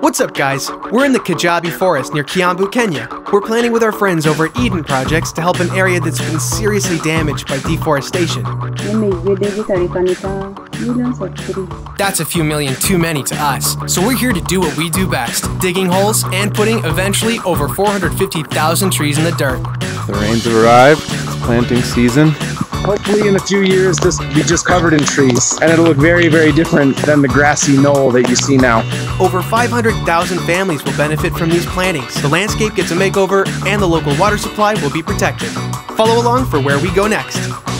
What's up, guys? We're in the Kijabe Forest near Kiambu, Kenya. We're planning with our friends over at Eden Projects to help an area that's been seriously damaged by deforestation. That's a few million too many to us, so we're here to do what we do best digging holes and putting eventually over 450,000 trees in the dirt. The rains have arrived, it's planting season. Hopefully, in a few years, this will be just covered in trees, and it'll look very, very different than the grassy knoll that you see now. Over 500,000 families will benefit from these plantings. The landscape gets a makeover, and the local water supply will be protected. Follow along for where we go next.